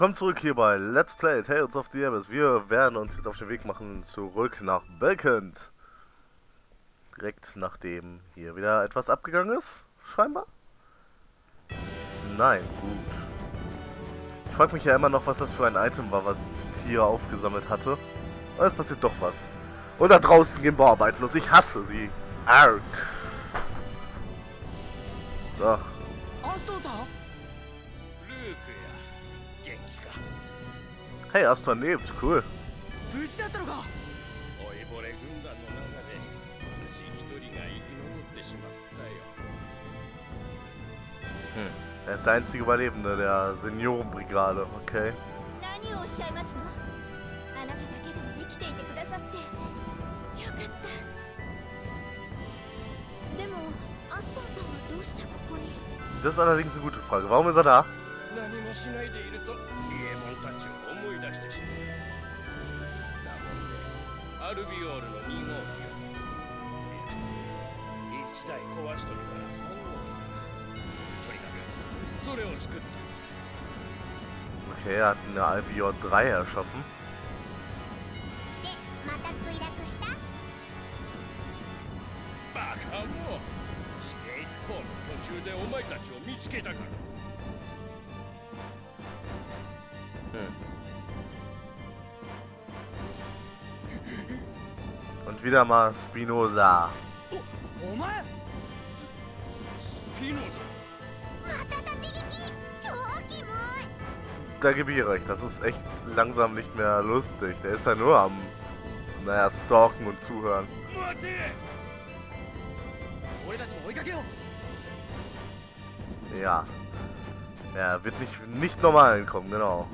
Willkommen zurück hier bei Let's Play Tales of the Abyss. Wir werden uns jetzt auf den Weg machen zurück nach Belkent. Direkt nachdem hier wieder etwas abgegangen ist, scheinbar. Nein, gut. Ich frage mich ja immer noch, was das für ein Item war, was Tier aufgesammelt hatte. Aber es passiert doch was. Und da draußen gehen Bauarbeiten los. Ich hasse sie. Arg. So. Hey, Aston lebt. Cool. Hm. Er ist der einzige Überlebende der Seniorenbrigade, okay. Das ist allerdings eine gute Frage. Warum ist er da? 何もしないでいるとイエモンたちを思い出してしまうだもんで。アルビオールの2号機を。いや1台壊しとるから3号機とにかくそれを作った。Okay, er hat eine Albion 3 erschaffen. でまた墜落した？バカもう。試験飛行の途中でお前たちを見つけたから Und wieder mal Spinoza. Da gebe ich euch, das ist echt langsam nicht mehr lustig. Der ist ja nur am, naja, stalken und zuhören. Ja. Ja. Er wird nicht, nicht normal hinkommen, genau.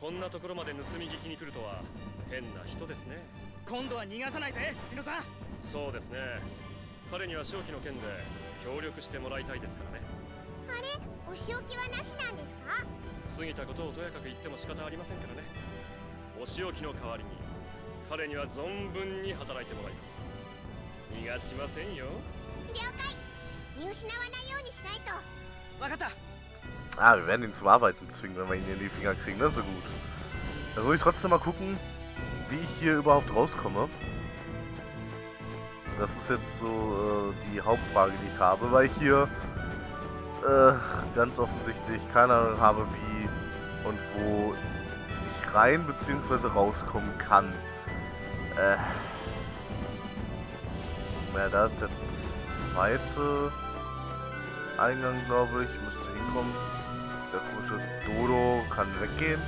こんなところまで盗み聞きに来るとは変な人ですね。今度は逃がさないぜスピノさん。そうですね。彼には正気の件で協力してもらいたいですからね。あれお仕置きはなしなんですか？過ぎたことをとやかく言っても仕方ありませんからね。お仕置きの代わりに彼には存分に働いてもらいます。逃がしませんよ。了解。見失わないようにしないと Ah, wir werden ihn zum Arbeiten zwingen, wenn wir ihn in die Finger kriegen. Das ist so gut. Dann will ich trotzdem mal gucken, wie ich hier überhaupt rauskomme. Das ist jetzt so äh, die Hauptfrage, die ich habe, weil ich hier äh, ganz offensichtlich keine Ahnung habe, wie und wo ich rein bzw. rauskommen kann. Äh. Ja, da ist der zweite Eingang, glaube ich. Müsste hinkommen. Dieser komische Dodo kann weggehen.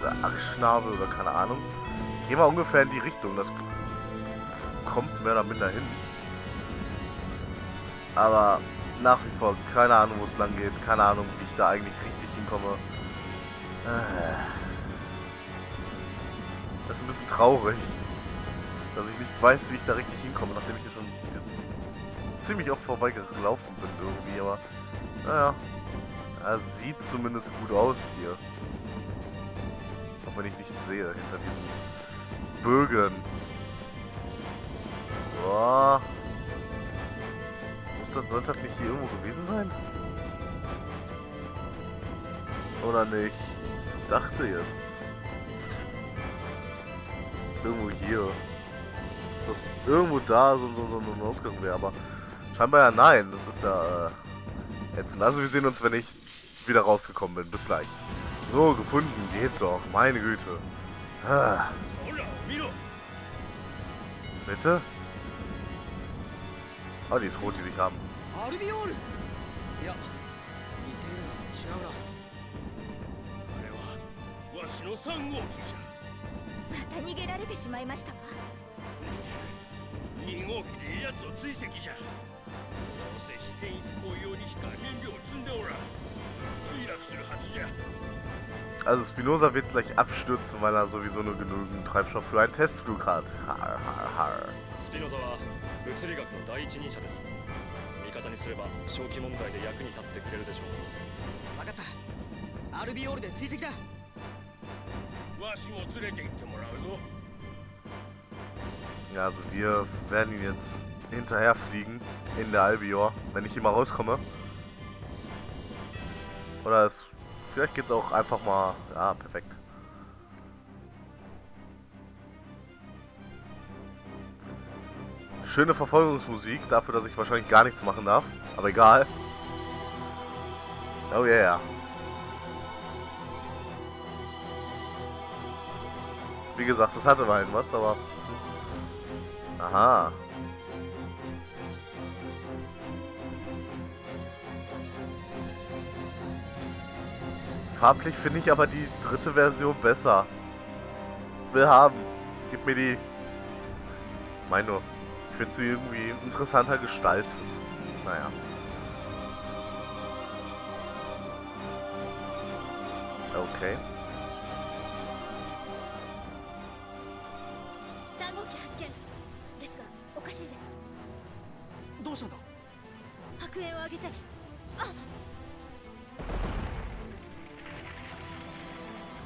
Oder Achsschnabel oder keine Ahnung. Ich gehe mal ungefähr in die Richtung. Das kommt mehr oder minder hin. Aber nach wie vor keine Ahnung, wo es lang geht. Keine Ahnung, wie ich da eigentlich richtig hinkomme. Das ist ein bisschen traurig. Dass ich nicht weiß, wie ich da richtig hinkomme, nachdem ich jetzt ziemlich oft vorbeigelaufen bin irgendwie, aber naja. Er sieht zumindest gut aus hier. Auch wenn ich nichts sehe hinter diesen Bögen. Boah. Muss sollte das nicht hier irgendwo gewesen sein? Oder nicht? Ich dachte jetzt. Irgendwo hier. Dass das irgendwo da so, so, so ein Ausgang wäre, aber Scheinbar ja nein. Das ist ja äh, ätzend. Also wir sehen uns, wenn ich wieder rausgekommen bin. Bis gleich. So, gefunden. Geht so auf. Meine Güte. Ah. Bitte? Ah, oh, die ist rot, die dich haben. Ja. ルビオールいや似てるの違うなあれはわしの3号機じゃまた逃げられてしまいましたわ2号機で奴を追跡じゃどうせ試験飛行用にしか燃料を積んでおらん墜落するはずじゃ Also Spinoza wird gleich abstürzen, weil er sowieso nur genügend Treibstoff für einen Testflug hat. Har, har, har. スピノザは物理学の第一人者です味方にすれば正気問題で役に立ってくれるでしょ分かったアルビオールで追跡だうわしも連れて行ってもらうぞ Ja, also wir werden ihn jetzt hinterherfliegen in der Albior, wenn ich hier mal rauskomme. Oder es, vielleicht geht's auch einfach mal... Ja, perfekt. Schöne Verfolgungsmusik, dafür, dass ich wahrscheinlich gar nichts machen darf. Aber egal. Oh yeah. Wie gesagt, das hatte mal was, aber... Aha. Farblich finde ich aber die dritte Version besser. Will haben. Gib mir die. Mein nur. Ich finde sie irgendwie interessanter gestaltet. Naja. Okay.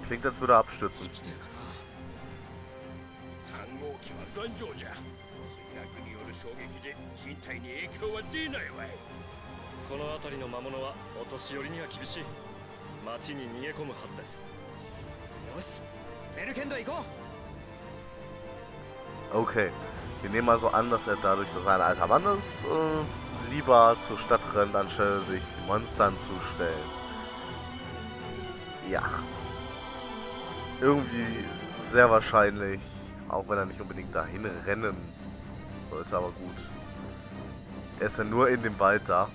Klingt, als würde er abstürzen. Okay, wir nehmen also an, dass er dadurch, dass er ein alter Mann ist, äh, lieber zur Stadt rennt, anstelle sich Monstern zu stellen. Ja Irgendwie sehr wahrscheinlich, auch wenn er nicht unbedingt dahin rennen sollte, aber gut. Er ist ja nur in dem Wald da.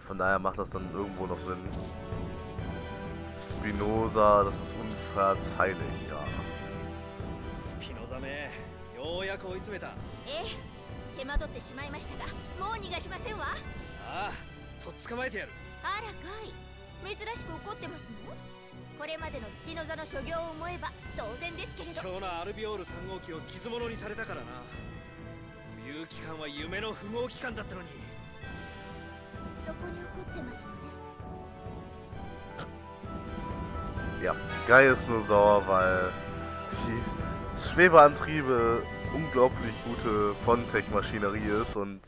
Von daher macht das dann irgendwo noch Sinn. Spinoza, das ist unverzeihlich, ja. うスピノザめようやく追い詰めたあええ手間取ってしまいましたがもう逃がしませんわあとっ捕まえてやるあらかい珍しく怒ってますの これまでのスピノザの所業を思えば当然ですけれ貴ど重なアルビオール3号機を傷物にされたからな有機関は夢の不合機関だったのにそこに怒ってますのね Ja, Guy ist nur sauer, weil die Schwebeantriebe unglaublich gute Fontech-Maschinerie ist und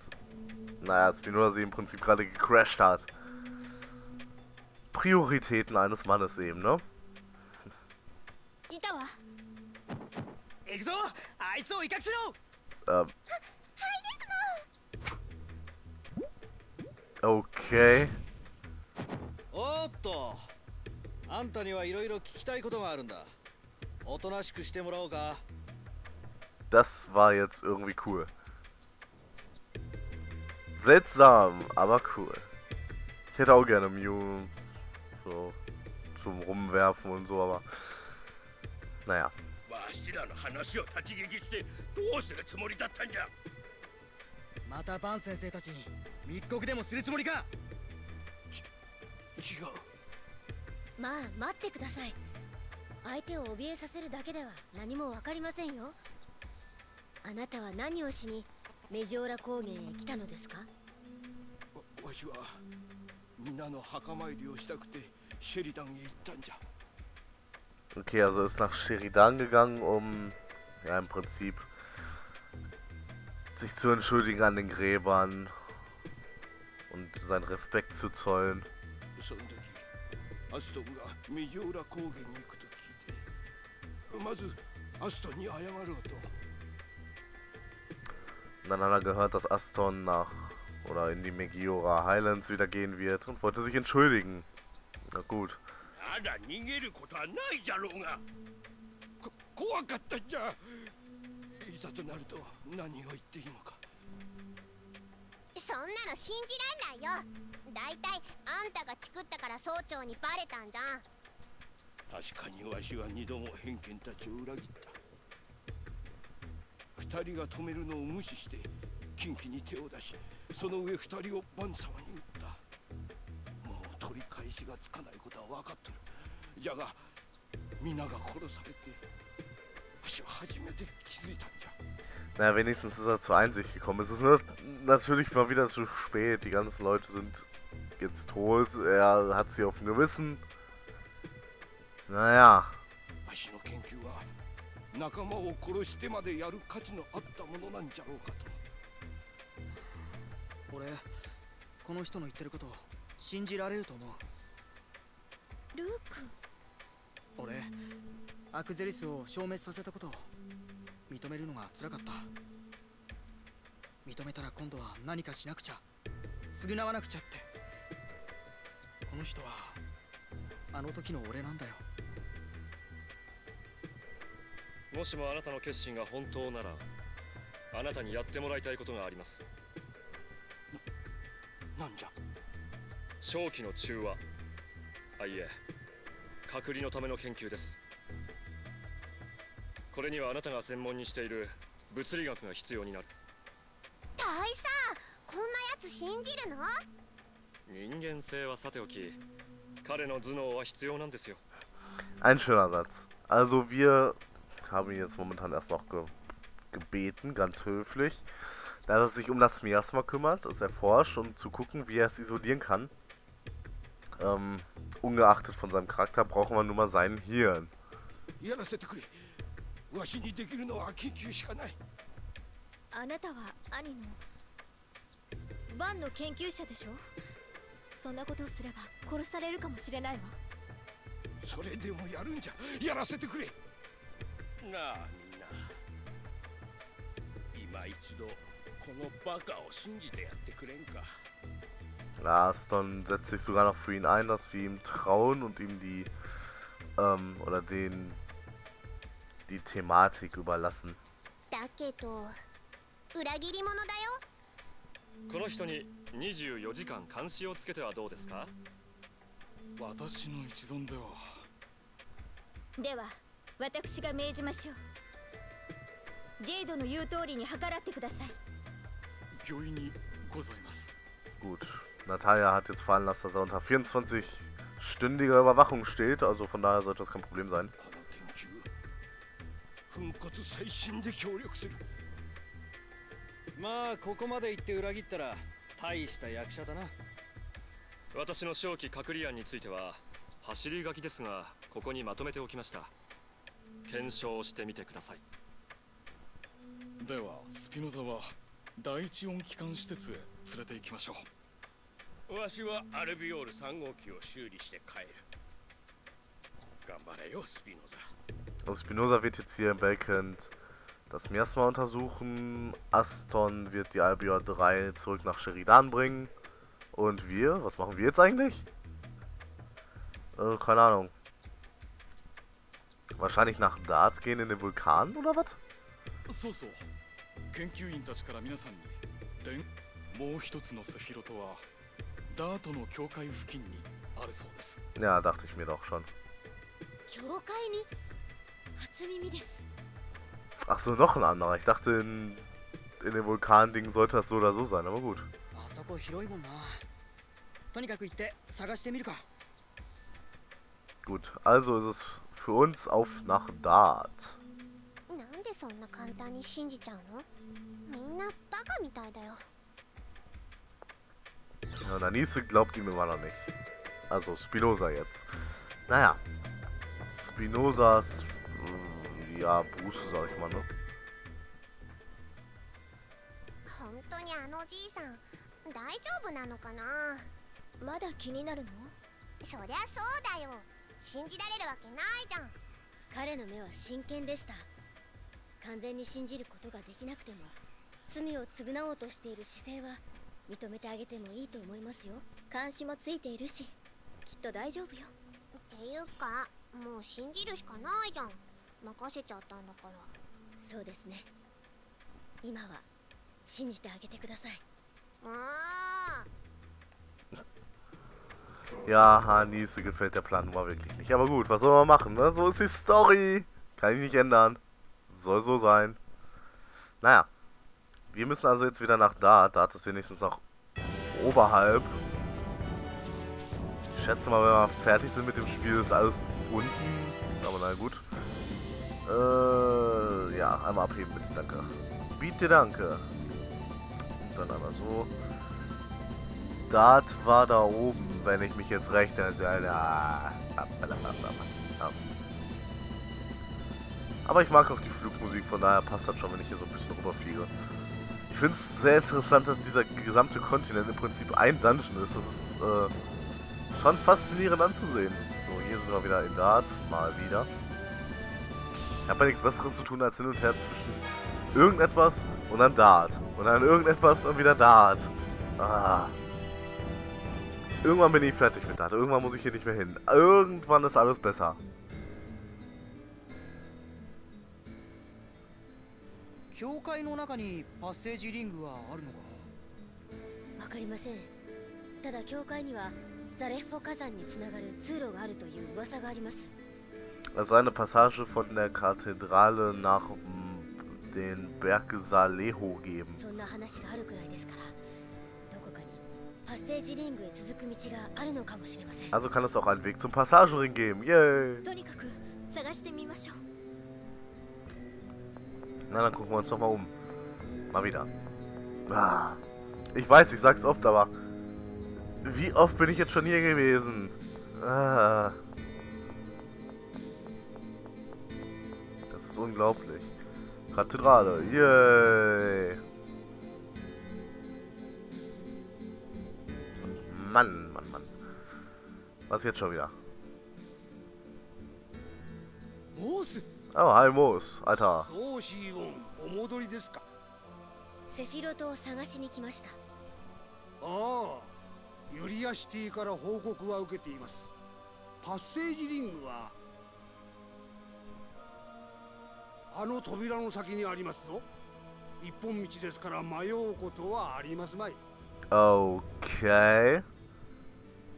naja, Spinoza sie im Prinzip gerade gecrashed hat. Prioritäten eines Mannes eben, ne? いたわ行くぞあいつを威嚇しろ Ähm. Okay. おーっとあんたにはいろいろ聞きたいことがあるんだおとなしくしてもらおうか Das war jetzt irgendwie cool. Seltsam, aber cool. Ich hätte auch gerne Mew so zum Rumwerfen und so, aber naja. わしらの話を立ち聞きしてどうするつもりだったんじゃまたバン先生たちに密告でもするつもりか違うまあ待ってください相手を怯えさせるだけでは何もわかりませんよあなたは何をしにメジオーラ高原へ来たのですかわわしは皆の墓参りをしたくて Okay, also ist nach Sheridan gegangen, um ja im Prinzip sich zu entschuldigen an den Gräbern und seinen Respekt zu zollen. Und dann hat er gehört, dass Aston nach oder in die Megiora Highlands wieder gehen wird und wollte sich entschuldigen. Na gut. あら逃げることはないじゃろうが。こ怖かったんじゃ。いざとなると何を言っていいのか。そんなの信じらんないよ。だいたいあんたがチクったから総長にバレたんじゃん。確かにわしは二度も偏見たちを裏切った。二人が止めるのを無視して近畿に手を出しその上二人をバン様に取り返しがつかないことは分かってるじゃが皆が殺されてわしは初めて気づいたんじゃ Naja, wenigstens ist er zur Einsicht gekommen. Es ist nur natürlich mal wieder zu spät. Die ganzen Leute sind jetzt tot. Er hat sie auf dem Gewissen. Naja. わしの研究は仲間を殺してまでやる価値のあったものなんじゃろうかと俺この人の言ってること信じられると思うルーク。俺アクゼリスを消滅させたことを認めるのが辛かった。認めたら今度は何かしなくちゃ。償わなくちゃって。この人はあの時の俺なんだよ。もしもあなたの決心が本当ならあなたにやってもらいたいことがあります。なんじゃ。正気の中和。あいえ隔離のための研究ですこれにはあなたが専門にしている物理学が必要になる大佐こんなやつ信じるの人間性はさておき彼の頭脳は必要なんですよ Ein schöner Satz. Also wir haben ihn jetzt momentan erst noch ge gebeten, ganz höflich, dass er sich um das Miasma kümmert, es erforscht und zu gucken, wie er es isolieren kann. Ähm, ungeachtet von seinem Charakter, brauchen wir nur mal seinen Hirn. あなたは兄のバンの研究者でしょそんなことをすれば殺されるかもしれないわそれでもやるんじゃやらせてくれなあみんな今一度このバカを信じてやってくれんか Aston setzt sich sogar noch für ihn ein, dass wir ihm trauen und ihm die, ähm, oder den, die Thematik überlassen. この人に24時間監視をつけてはどうですか私の一存ではでは私が命じましょうジェイドの言う通りに計らってください御意にございます Gut, Natalia hat jetzt fallen lassen, dass er unter 24-stündiger Überwachung steht, also von daher sollte das kein Problem sein. この研究粉骨最新で協力するまあここまで言って裏切ったら大した役者だな。私の正気隔離案については走り書きですがここにまとめておきました。検証してみてください。ではスピノザは第一音機関施設へ連れて行きましょうわしはアルビオール3号機を修理して帰る頑張れよスピノザ Also Spinoza wird jetzt hier im Belkent das Miasma untersuchen, Aston wird die Albion 3 zurück nach Sheridan bringen und wir, was machen wir jetzt eigentlich? Äh, keine Ahnung. Wahrscheinlich nach Dart gehen in den Vulkan oder was? そうそう研究員たちから皆さんにでもう一つのセフィロトは Ja, dachte ich mir doch schon. 教会に初耳です Ach so, noch ein anderer. Ich dachte, in, in dem Vulkan-Ding sollte das so oder so sein, aber gut. あそこ広いもんなとにかく行って探してみるか Gut, also ist es für uns auf nach Dart. なんでそんな簡単に信じちゃうのみんなバカみたいだよ Ja, Nanise glaubt ihm immer noch nicht. Also Spinoza jetzt. Naja. Spinozas, äh, ja, Buße, sag ich mal, ne? 本当にあのおじいさん大丈夫なのかな？まだ気になるの？そりゃそうだよ信じられるわけないじゃん彼の目は真剣でした完全に信じることができなくても罪を償おうとしている姿勢は認めてあげてもいいと思いますよ監視もついているしきっと大丈夫よっていうかもう信じるしかないじゃん任せちゃったんだからそうですね今は信じてあげてくださいもう Ja, Hanise gefällt der Plan mal wirklich nicht. Aber gut, was soll man machen, ne? So ist die Story. Kann ich nicht ändern. Soll so sein. Naja. Wir müssen also jetzt wieder nach Dart. Dart ist wenigstens noch oberhalb. Ich schätze mal, wenn wir fertig sind mit dem Spiel, ist alles unten. Aber na gut. Äh, ja, einmal abheben bitte, danke. Bitte, danke. Und dann einmal so. Dart war da oben, wenn ich mich jetzt recht entsinne. Ja. Aber ich mag auch die Flugmusik, von daher passt das schon, wenn ich hier so ein bisschen rüberfliege. Ich finde es sehr interessant, dass dieser gesamte Kontinent im Prinzip ein Dungeon ist. Das ist äh, schon faszinierend anzusehen. So, hier sind wir wieder in Dart. Mal wieder. Ich habe ja nichts Besseres zu tun, als hin und her zwischen irgendetwas und dann Dart. Und dann irgendetwas und wieder Dart. Ah. Irgendwann bin ich fertig mit Dart. Irgendwann muss ich hier nicht mehr hin. Irgendwann ist alles besser. 教会の中にパッセージリングはあるのかわかりませんただ教会にはザレッフォ火山につながる通路があるという噂があります Also eine Passage von der Kathedrale nach den Berg Saleho geben. そんな話があるくらいですからどこかにパッセージリングへ続く道があるのかもしれません Also kann es auch einen Weg zum Passagenring geben. Yay! とにかく探してみましょう Na, dann gucken wir uns doch mal um. Mal wieder. Ah. Ich weiß, ich sag's oft, aber... Wie oft bin ich jetzt schon hier gewesen? Ah. Das ist unglaublich. Kathedrale. Yay. Mann, Mann, Mann. Was jetzt schon wieder? モース Oh, hi Moos. Alter. どうシーゴンお戻りですかセフィロトを探しに来ましたああユリアシティから報告は受けていますパッセージリングはあの扉の先にありますぞ一本道ですから迷うことはありますまい Okay.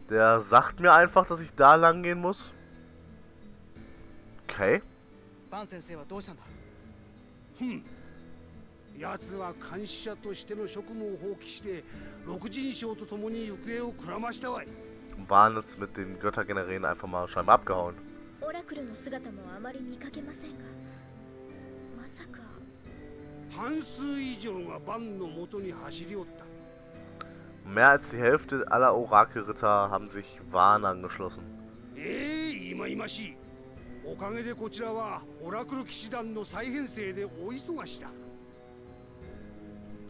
Der sagt mir einfach, dass ich da lang gehen muss. Okay. バン先生はどうしたんだふん奴は監視者としての職務を放棄して六人将と共に行方をくらましたわい Waren es mit den Göttergenerälen einfach mal scheinbar abgehauen. オラクルの姿もあまり見かけませんがまさか半数以上がバンのもとに走りおった Mehr als die Hälfte aller Orakelritter haben sich Wahn angeschlossen. ええ今々しいおかげでこちらはオラクル騎士団の再編成で大忙しだ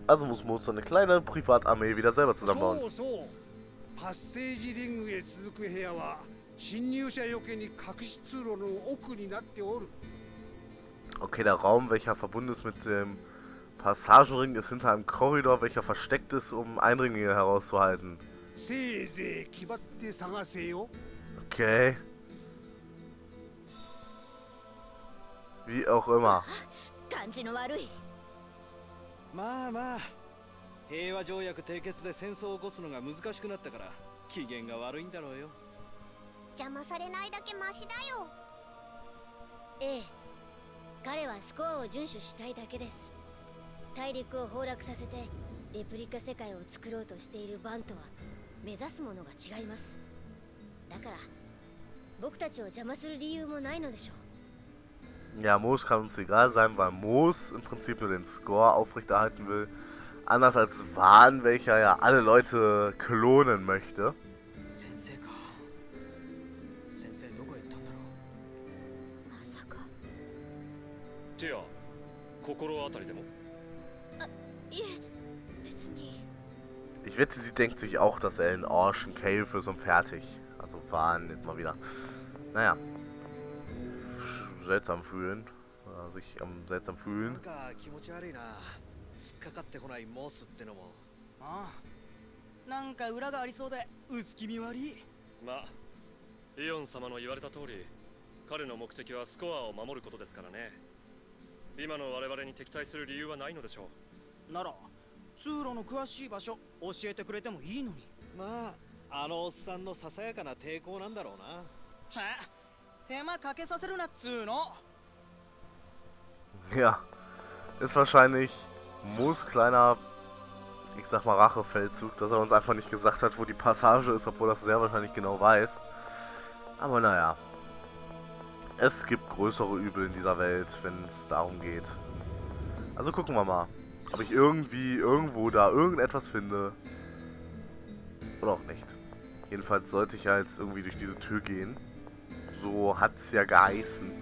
Also muss Mozart eine kleine Privatarmee wieder selber そ zusammenbauen. うそうパッセージリングへ続く部屋は侵入者よけに隠し通路の奥になっておる Okay, der Raum, welcher verbunden ist mit dem Passagenring, ist hinter einem Korridor, welcher versteckt ist, um Eindringlinge herauszuhalten. せいぜい気張って探せよ Okay. Wie auch immer. 感じの悪い。まあまあ平和条約締結で戦争を起こすのが難しくなったから機嫌が悪いんだろうよ。邪魔されないだけマシだよ。ええ。彼はスコアを遵守したいだけです。大陸を崩落させてレプリカ世界を作ろうとしているバンとは目指すものが違います。だから僕たちを邪魔する理由もないのでしょう Ja, Moos kann uns egal sein, weil Moos im Prinzip nur den Score aufrechterhalten will. Anders als Wahn, welcher ja alle Leute klonen möchte. Ich wette, sie denkt sich auch, dass er in Ocean Cave ist und fertig. Also Wahn jetzt mal wieder. Naja. Seltsam fühlen. Oder sich am seltsam fühlen. か気持ち悪いな突っかかってこないモースってのもああなんか裏がありそうで薄気味悪いまあイオン様の言われた通り彼の目的はスコアを守ることですからね今の我々に敵対する理由はないのでしょうなら通路の詳しい場所教えてくれてもいいのにまああのおっさんのささやかな抵抗なんだろうな Ja. Ist wahrscheinlich Moos kleiner, ich sag mal, Rachefeldzug, dass er uns einfach nicht gesagt hat, wo die Passage ist, obwohl er das sehr wahrscheinlich genau weiß. Aber naja. Es gibt größere Übel in dieser Welt, wenn es darum geht. Also gucken wir mal, ob ich irgendwie irgendwo da irgendetwas finde. Oder auch nicht. Jedenfalls sollte ich ja jetzt irgendwie durch diese Tür gehen. So hat's ja geheißen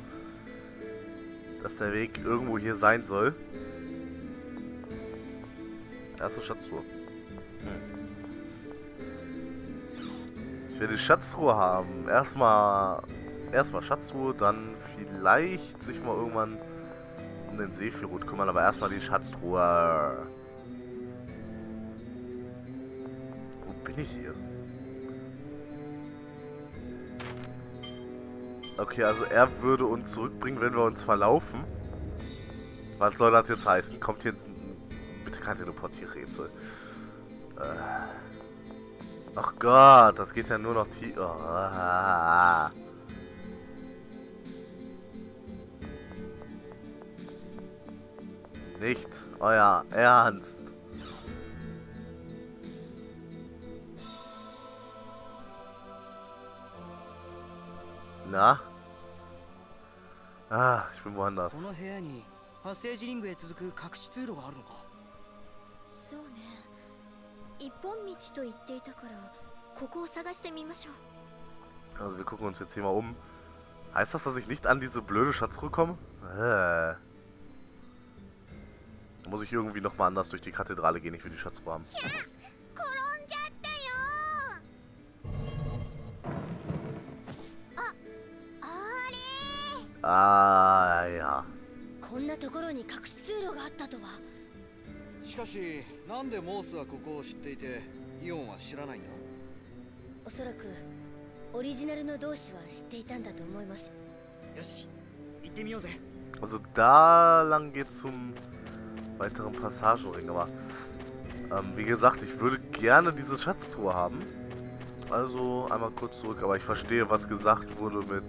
dass der Weg irgendwo hier sein soll. Erste Schatztruhe. Hm. Ich will die Schatztruhe haben. Erstmal erstmal Schatztruhe, dann vielleicht sich mal irgendwann um den Seefirut kümmern, aber erstmal die Schatztruhe. Wo bin ich hier? Okay, also er würde uns zurückbringen, wenn wir uns verlaufen. Was soll das jetzt heißen? Kommt hier... Bitte kein Teleportierrätsel. Äh... Ach Gott, das geht ja nur noch tief... Oh. Nicht euer Ernst. Na? Ah, ich bin woanders. この部屋にパッセージリングへ続く隠し通路があるのかそうね一本道と言っていたからここを探してみましょう Also wir gucken uns jetzt hier mal um. Heißt das, dass ich nicht an diese blöde Schatztruhe komme? Äh. Da muss ich irgendwie nochmal anders durch die Kathedrale gehen, ich will die Schatztruhe haben. あれ Ah, ja. こんなところに隠し通路があったとはしかしなんでモースはここを知っていてイオンは知らないんだおそらくオリジナルの同志は知っていたんだと思いますよし行ってみようぜ Also da lang geht's zum weiteren Passagenring, aber ähm, wie gesagt, ich würde gerne diese Schatztruhe haben. Also einmal kurz zurück, aber ich verstehe, was gesagt wurde mit,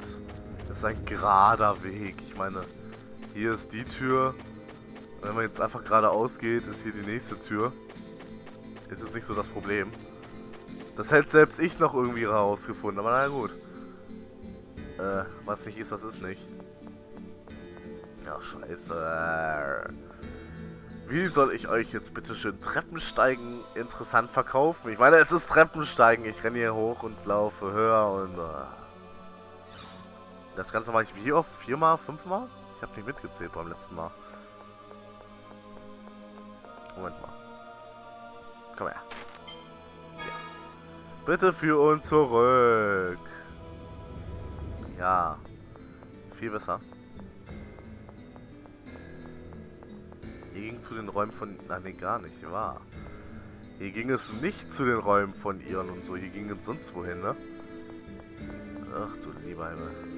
es ist ein gerader Weg. Ich meine, hier ist die Tür. Wenn man jetzt einfach geradeaus geht, ist hier die nächste Tür. Ist jetzt nicht so das Problem. Das hätte selbst ich noch irgendwie herausgefunden, aber na gut. Äh, was nicht ist, das ist nicht. Ach, scheiße. Wie soll ich euch jetzt bitte schön Treppensteigen interessant verkaufen? Ich meine, es ist Treppensteigen. Ich renne hier hoch und laufe höher und... Uh. Das Ganze mache ich wie oft? Viermal? Fünfmal? Ich habe nicht mitgezählt beim letzten Mal. Moment mal. Komm her. Ja. Bitte führ uns zurück. Ja. Viel besser. Hier ging zu den Räumen von... Nein, nee, gar nicht. Wahr. Hier ging es nicht zu den Räumen von Iren und so. Hier ging es sonst wohin, ne? Ach du lieber Himmel.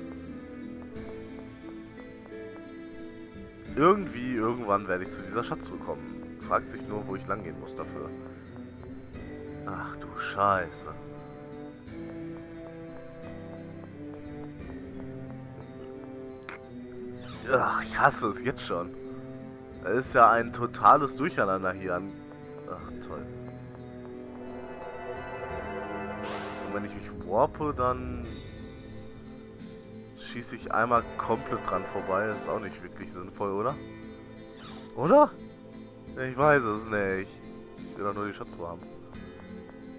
Irgendwie, irgendwann werde ich zu dieser Schatztruhe kommen. Fragt sich nur, wo ich langgehen muss dafür. Ach du Scheiße. Ach, ich hasse es jetzt schon. Es ist ja ein totales Durcheinander hier an. Ach, toll. Also, wenn ich mich warpe, dann schieße ich einmal komplett dran vorbei. Ist auch nicht wirklich sinnvoll, oder? Oder? Ich weiß es nicht. Ich will doch nur die Schatzruhe haben.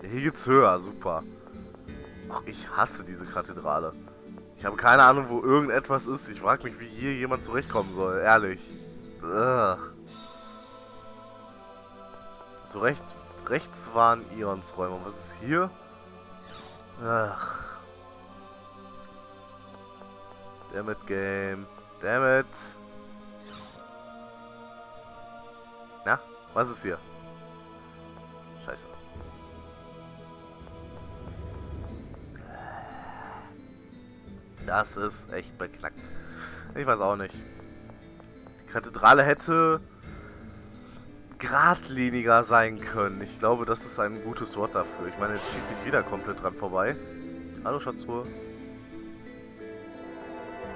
Hier geht's höher, super. Ach, ich hasse diese Kathedrale. Ich habe keine Ahnung, wo irgendetwas ist. Ich frage mich, wie hier jemand zurechtkommen soll. Ehrlich. Ugh. So recht, rechts waren Ions Räume. Was ist hier? Ach. Dammit Game. Dammit. Na, was ist hier? Scheiße. Das ist echt beknackt. Ich weiß auch nicht. Die Kathedrale hätte geradliniger sein können. Ich glaube, das ist ein gutes Wort dafür. Ich meine, jetzt schieße ich wieder komplett dran vorbei. Hallo Schatzruhe.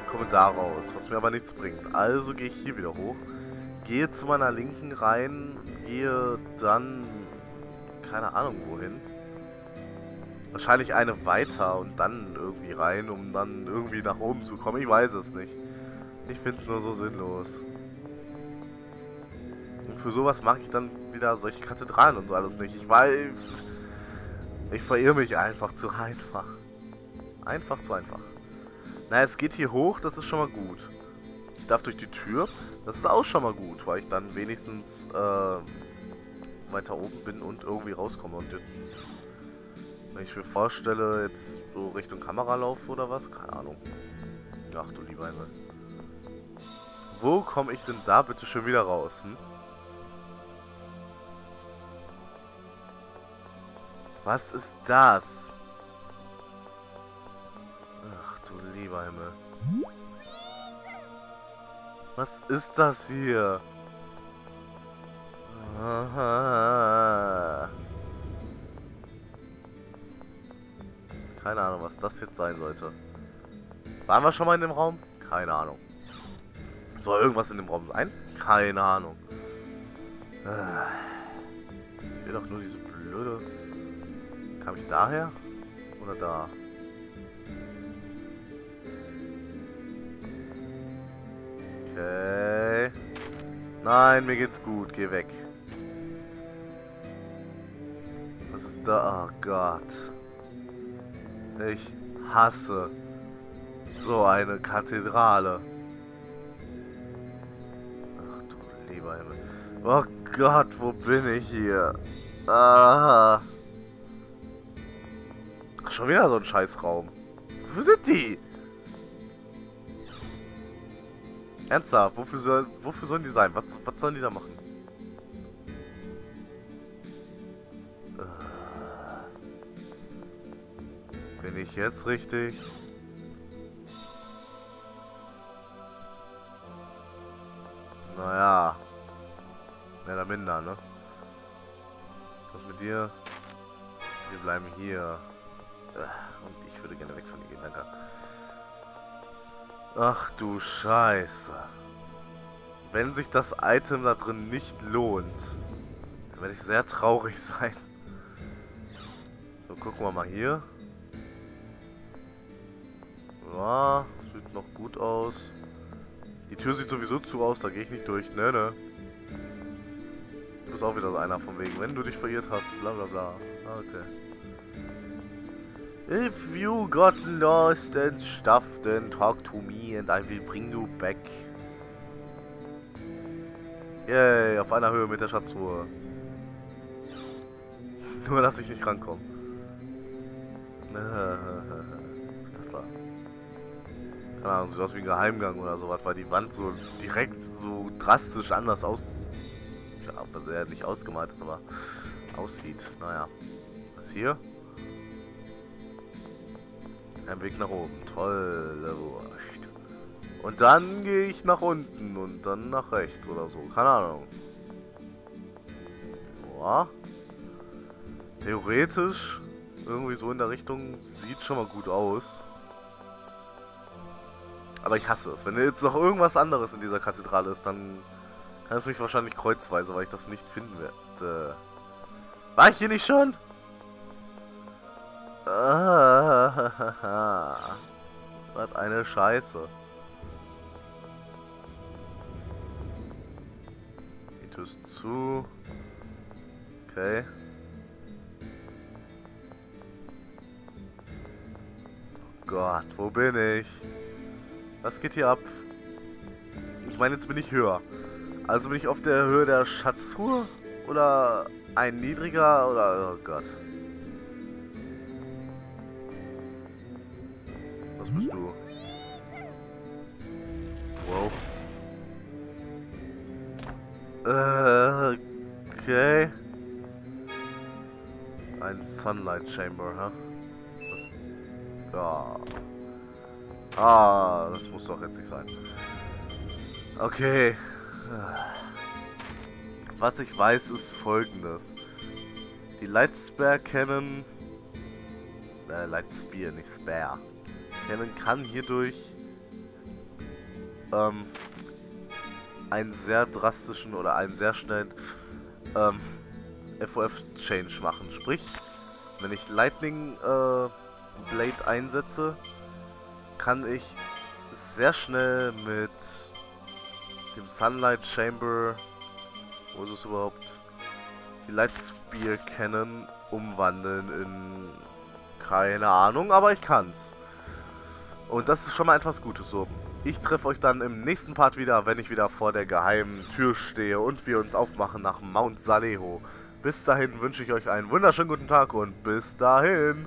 Komme da raus, was mir aber nichts bringt. Also gehe ich hier wieder hoch. Gehe zu meiner Linken rein. Gehe dann... Keine Ahnung wohin. Wahrscheinlich eine weiter und dann irgendwie rein, um dann irgendwie nach oben zu kommen. Ich weiß es nicht. Ich finde es nur so sinnlos. Und für sowas mache ich dann wieder solche Kathedralen und so alles nicht. Ich weiß... Ich verirre mich einfach zu einfach. Einfach zu einfach. Na, es geht hier hoch, das ist schon mal gut. Ich darf durch die Tür, das ist auch schon mal gut, weil ich dann wenigstens äh, weiter oben bin und irgendwie rauskomme. Und jetzt, wenn ich mir vorstelle, jetzt so Richtung Kamera laufe oder was, keine Ahnung. Ach du lieber Himmel. Wo komme ich denn da bitte schon wieder raus? Hm? Was ist das? Du lieber Himmel. Was ist das hier? Keine Ahnung, was das jetzt sein sollte. Waren wir schon mal in dem Raum? Keine Ahnung. Soll irgendwas in dem Raum sein? Keine Ahnung. Ich will doch nur diese blöde... Kam ich daher? Oder da? Okay. Nein, mir geht's gut. Geh weg. Was ist da? Oh Gott. Ich hasse so eine Kathedrale. Ach du lieber Himmel. Oh Gott, wo bin ich hier? Ah. Schon wieder so ein Scheißraum. Wo sind die? Ernsthaft, wofür, soll, wofür sollen die sein? Was, was sollen die da machen? Bin ich jetzt richtig? Naja. Mehr oder minder, ne? Was mit dir? Wir bleiben hier. Und ich würde gerne weg von dir gehen, danke. Ach du Scheiße. Wenn sich das Item da drin nicht lohnt, dann werde ich sehr traurig sein. So, gucken wir mal hier. Ja, sieht noch gut aus. Die Tür sieht sowieso zu aus, da gehe ich nicht durch. Ne, ne. Du bist auch wieder so einer von wegen, wenn du dich verirrt hast, bla bla bla. Okay. If you got lost and stuff, then talk to me and I will bring you back. Yay, auf einer Höhe mit der Schatzruhe. Nur, dass ich nicht rankomme. Was ist das da? Keine Ahnung, sieht aus wie ein Geheimgang oder sowas, weil die Wand so direkt so drastisch anders aus... Also er nicht ausgemalt ist, aber aussieht. Naja. Was hier? Ein Weg nach oben. Tolle Wurst. Und dann gehe ich nach unten und dann nach rechts oder so. Keine Ahnung. Boah. Theoretisch, irgendwie so in der Richtung, sieht schon mal gut aus. Aber ich hasse es. Wenn jetzt noch irgendwas anderes in dieser Kathedrale ist, dann kann es mich wahrscheinlich kreuzweise, weil ich das nicht finden werde. War ich hier nicht schon? Was eine Scheiße. Die Tür ist zu. Okay. Oh Gott, wo bin ich? Was geht hier ab? Ich meine, jetzt bin ich höher. Also bin ich auf der Höhe der Schatztruhe? Oder ein niedriger? Oder... Oh Gott. Was bist du? Wow. Äh, okay. Ein Sunlight Chamber, ha? Huh? Ja. Ah, das muss doch jetzt nicht sein. Okay. Was ich weiß, ist folgendes. Die Lightspear Cannon... Äh, Lightspear, nicht Spare. Cannon kann hierdurch ähm, einen sehr drastischen oder einen sehr schnellen ähm, FOF-Change machen. Sprich, wenn ich Lightning äh, Blade einsetze, kann ich sehr schnell mit dem Sunlight Chamber, wo ist es überhaupt, die Lightspear Cannon umwandeln in keine Ahnung, aber ich kann's. Und das ist schon mal etwas Gutes so. Ich treffe euch dann im nächsten Part wieder, wenn ich wieder vor der geheimen Tür stehe und wir uns aufmachen nach Mount Saleho. Bis dahin wünsche ich euch einen wunderschönen guten Tag und bis dahin.